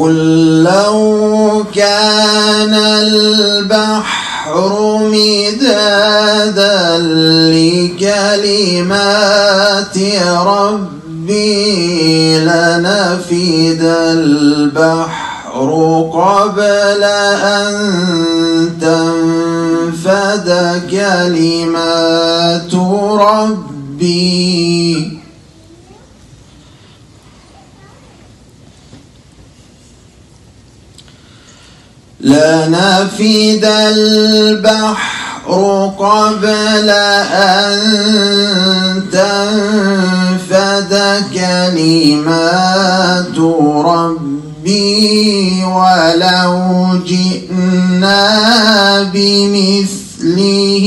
قل لو كان البحر مدادا لكلمات ربي لنفد البحر قبل أن تنفد كلمات ربي. لنفد البحر قبل أن تنفد كلمات ربي ولو جئنا بمثله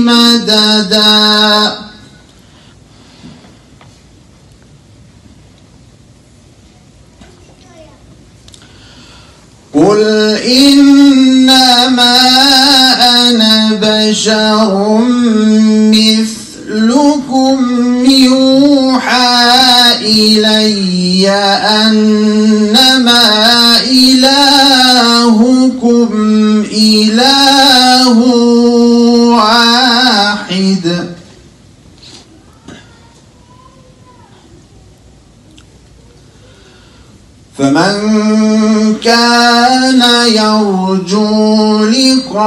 مددا قل إنما أنا بشر مثلكم يوحى إلي أنما إلهكم إله فمن كان يرجو لقاء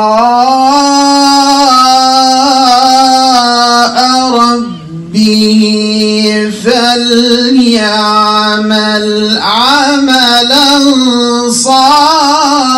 ربه فليعمل عملا صالحا.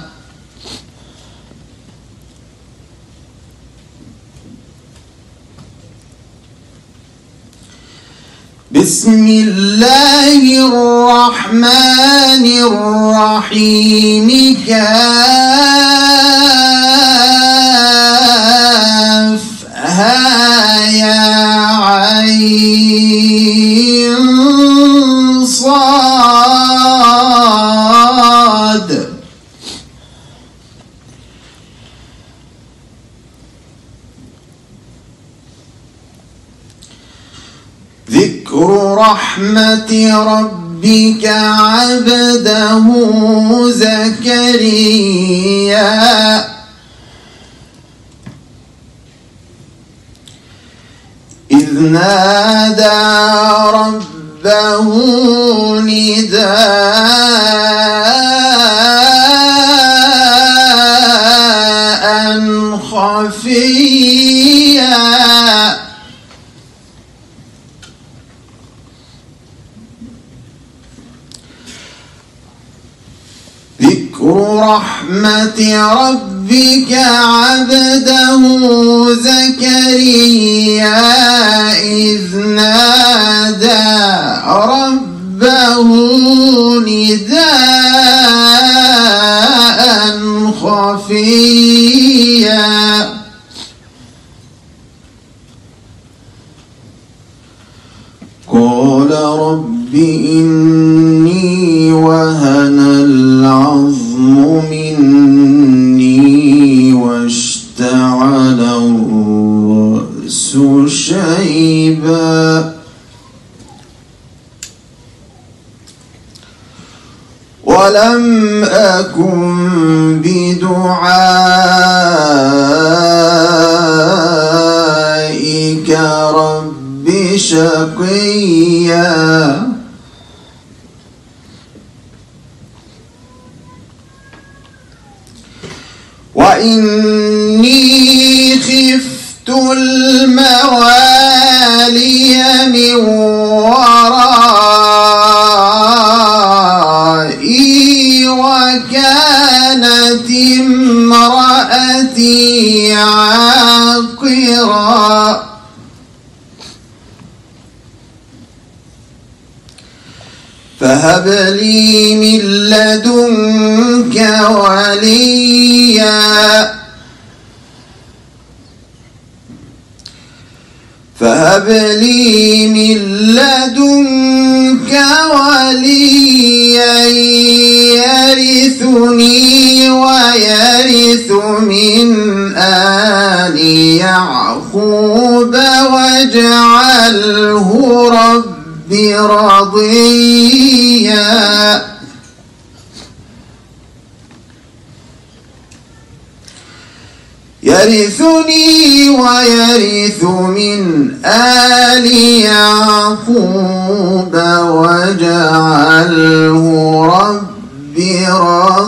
بسم الله الرحمن الرحيم. كاف. ها يا عين صاد. ذكر رحمة ربك عبده زكريا. إذ نادى ربه نداء خفيا ذكر رحمة ربك عبده زكريا إذ نادى ربه نداء خفيا. قال رب إني وهن العظم مني واشتعل الرأس شيبا. ولم أكن بدعائك رب شقيا. وإني فهب لي من لدنك وليا. فهب لي من لدنك وليا. يرثني ويرث من آل يعقوب واجعله رب رضيا يرثني ويرث من آل يعقوب واجعله رب رضيا